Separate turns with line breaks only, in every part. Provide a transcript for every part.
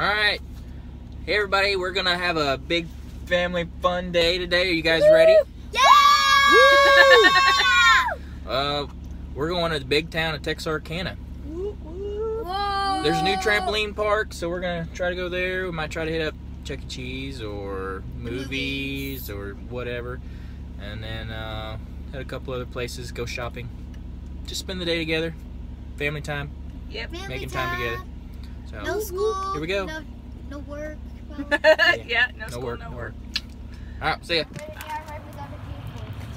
All right. Hey, everybody. We're going to have a big family fun day today. Are you guys ready?
Yeah!
Uh, we're going to the big town of Texarkana.
Whoa!
There's a new trampoline park, so we're going to try to go there. We might try to hit up Chuck E. Cheese or movies or whatever. And then uh, had a couple other places, go shopping. Just spend the day together. Family time.
Yep.
Family
making time together. So,
No school.
Here we go.
No, no work.
yeah, no,
no
school,
work,
no
no
work.
work. All right, see ya.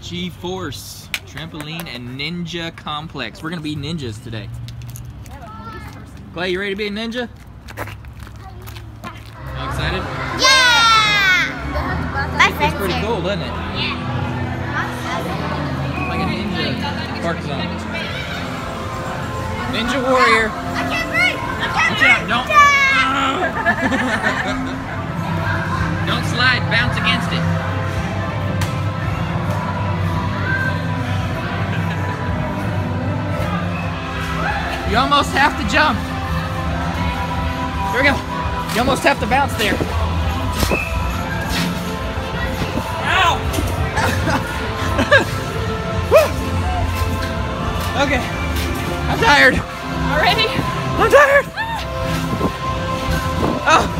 G-Force Trampoline and Ninja Complex. We're gonna be ninjas today. Clay, you ready to be a ninja? You excited?
Yeah! My
It's pretty
here.
cool, doesn't it?
Yeah.
Like a ninja park zone. Ninja warrior. Watch out, don't.
Yeah!
Don't slide, bounce against it. You almost have to jump. Here we go. You almost have to bounce there. Ow! Okay. I'm tired.
Already?
I'm tired. Oh.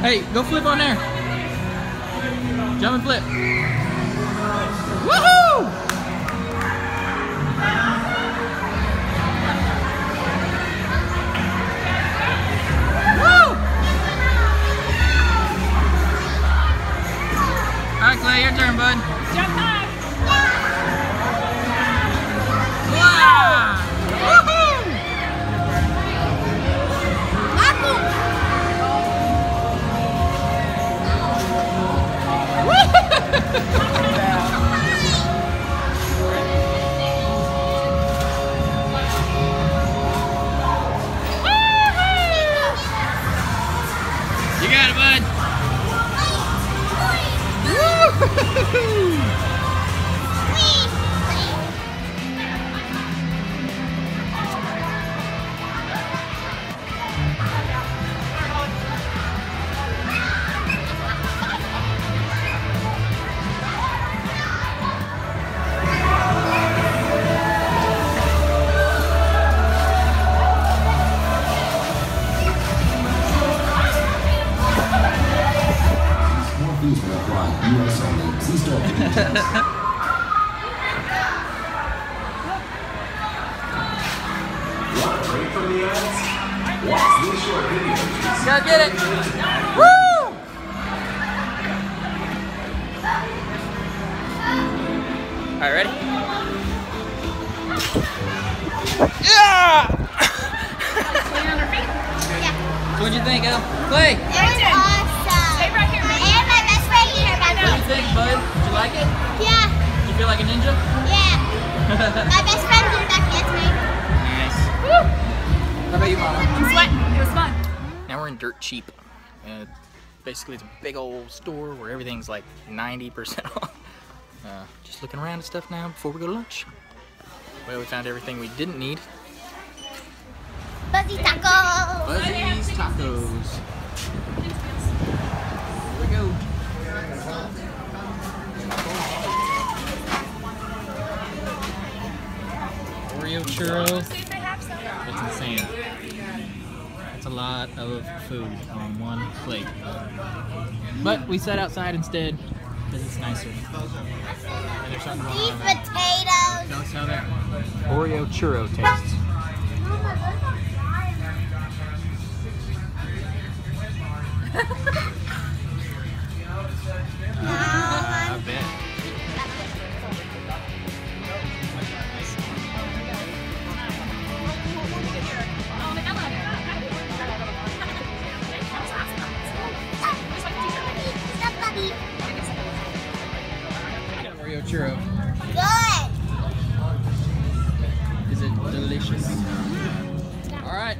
Hey, go flip on there. Jump and flip. Woohoo! Woo! All right, Clay, your turn, bud. Gotta get it. Woo! All right, ready? Yeah! What'd you think, Al? Clay, think, bud? Did you like it?
Yeah,
Did you feel like a ninja?
yeah. My best friend here back there.
nice. How about you, Mama?
I'm sweating. It was fun.
Now we're in dirt cheap. And basically, it's a big old store where everything's like 90% off. Uh, just looking around and stuff now before we go to lunch. Well, we found everything we didn't need.
Fuzzy tacos.
Fuzzy's Tacos. Here we go. Oreo churro. It's insane. That's a lot of food on one plate. But we sat outside instead because it's nicer. And there's something going
These
on there.
potatoes.
Notice how that Oreo churro tastes. I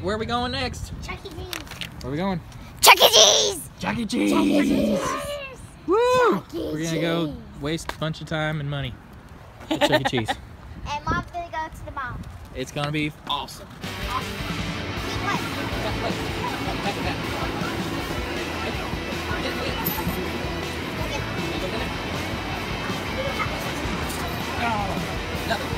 where are we going next?
Chuck E. Cheese.
Where are we going?
Chuck E. Cheese.
Chuck E. Cheese. Woo!
Chuck E.
We're gonna go waste a bunch of time and money at Chuck E. Cheese.
And mom's gonna go to the mall.
It's gonna be awesome.
Eat what? Hey.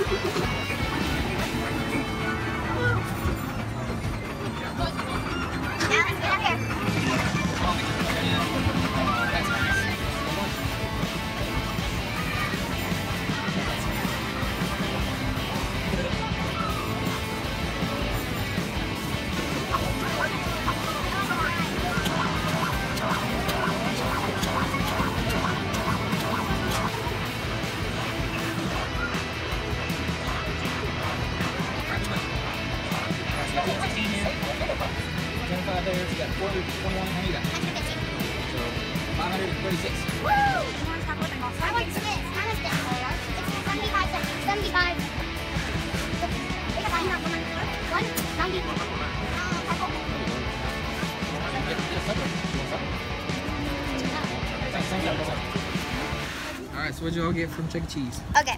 All right. So what'd you all get from Chuck E. Cheese?
Okay.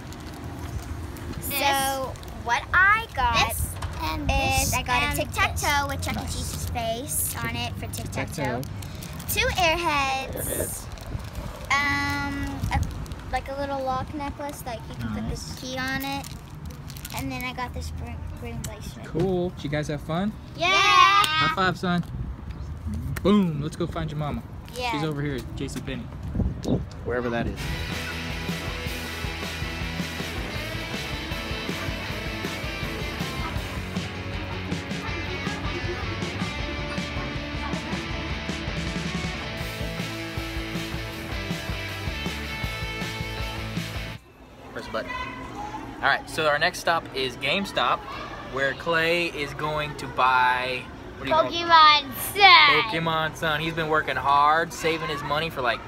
So what I got this, and is I got a tic tac toe with Chuck E. Cheese's face on it for tic tac toe. Two airheads. Um, a, like a little lock necklace, like you can put
Nice.
this key on it. And then I got this green, green bracelet.
Cool. Did you guys have fun?
Yeah.
High five, son. Boom. Let's go find your mama.
Yeah.
She's over here at JC Penney. Wherever that is. All right, so our next stop is GameStop, where Clay is going to buy. What do you?
Pokemon Sun.
Pokemon Sun. He's been working hard, saving his money for like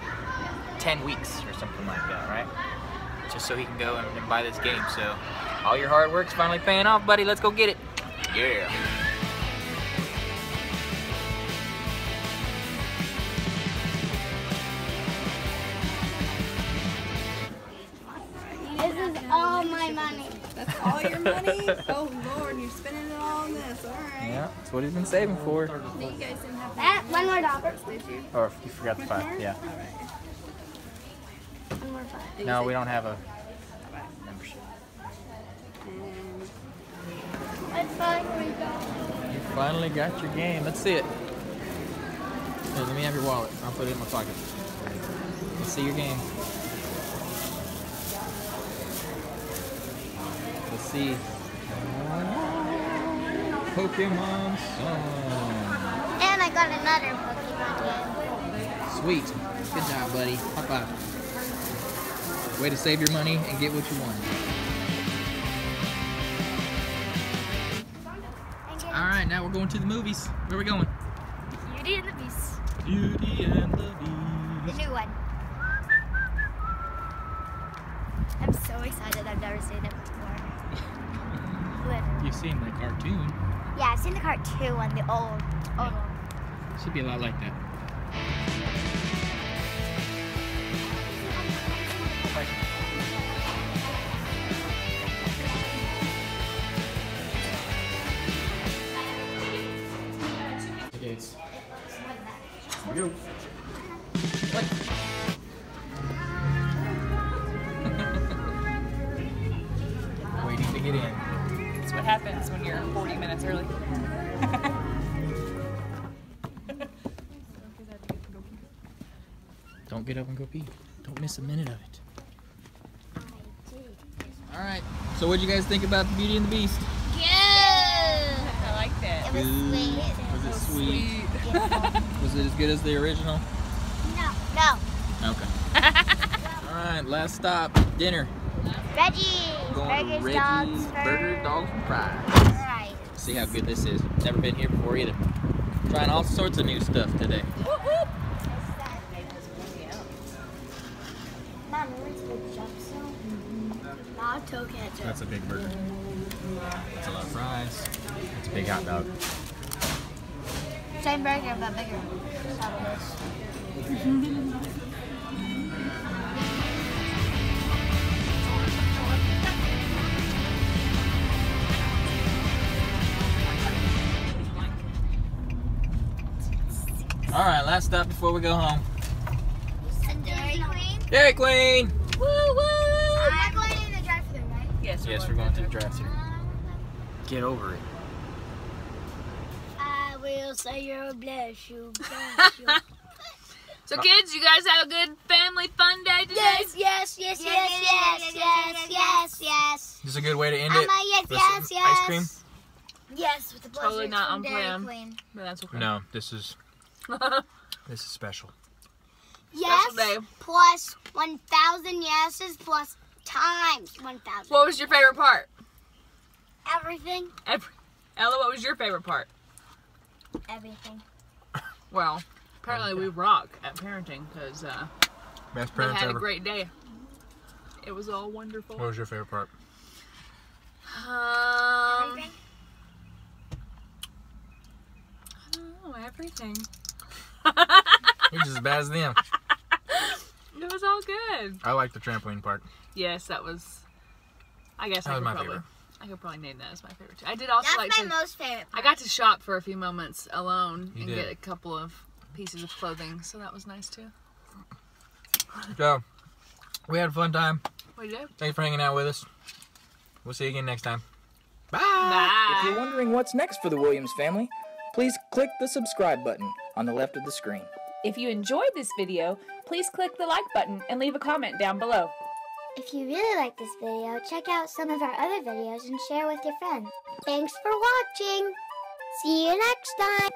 10 weeks or something like that, right? Just so he can go and, and buy this game. So, all your hard work's finally paying off, buddy. Let's go get it. Yeah.
All
your money? oh Lord, you're spending it all on this. All right.
Yeah, that's what he's been saving for.
You guys didn't have
That eh, one more dollar.
did you?
Or you forgot the five. Yeah.
One more five.
No, we don't have a membership.
I finally got.
You finally got your game. Let's see it. Here, let me have your wallet. I'll put it in my pocket. Let's see your game. Let's see. Pokemon Sun.
And I got another Pokemon game.
Sweet. Good job, buddy. High five. Way to save your money and get what you want. All right, now we're going to the movies. Where are we going?
Beauty and the Beast.
Beauty and the
The
Beast.
new one. I'm so excited. I've never seen it before. Literally.
You've seen the cartoon.
Yeah, I've seen the cartoon one, the old, old one.
Should be a lot like that. It's waiting
happens when you're 40 minutes early.
Don't get up and go pee. Don't miss a minute of it. All right. So, what would you guys think about the Beauty and the Beast?
Good.
I liked it.
It was sweet.
Was it sweet? Was it as good as the original?
No. No.
Okay. All right. Last stop. Dinner.
Reggie's.
Going
Burgers,
to Reggie's
fur.
Burger, Dogs, and Fries.
Right.
See how good this is. Never been here before either. Trying all sorts of new stuff today.
Mom, we went to the jump zone. Mm-hmm. Not toe ketchup.
That's a big burger. That's a lot of fries. It's a big hot dog.
Same burger, but bigger.
right. Last stop before we go home.
Dairy Queen.
Dairy Queen.
Woo woo! I'm not going in the drive-thru, right?
Yes,
Yes, we're going to the drive-thru. Get over it.
I will say your bless you, bless you.
So, kids, you guys have a good family fun day today?
yes, yes, yes, yes, yes, yes, yes, yes.
This is a good way to end it.
yes, yes, yes.
ice cream?
Yes, with the
Totally not
from
on
Dairy
plan.
Queen.
But that's okay.
No, this is this is special.
Yes,
day.
plus 1,000 yeses plus times 1,000.
What was your favorite part?
Everything,
Every- Ella, what was your favorite part?
everything.
Well, apparently we rock at parenting because uh,
Best
we
parents
had a great day. It was all wonderful.
What was your favorite part?
Um,
Everything.
oh, everything.
You're just as bad as them.
It was all good.
I like the trampoline part.
Yes, that was. I guess
That
I
was
could
my
probably.
favorite.
I could probably name that as my favorite too. I did also
That's
like
my
to.
most favorite
I got to shop for a few moments alone
You
and
did.
get a couple of pieces of clothing, so that was nice too.
So, we had a fun time.
What did you?
Thanks for hanging out with us. We'll see you again next time. Bye.
Bye.
If you're wondering what's next for the Williams family, please click the subscribe button on the left of the screen.
If you enjoyed this video, please click the like button and leave a comment down below.
If you really like this video, check out some of our other videos and share with your friends. Thanks for watching. See you next time.